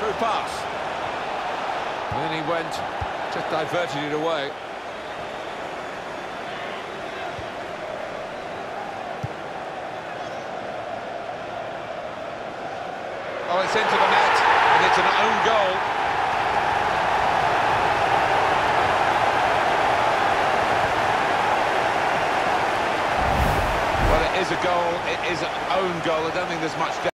through pass. And then he went, just diverted it away. Oh, it's into the net, and it's an own goal. Well, it is a goal, it is an own goal. I don't think there's much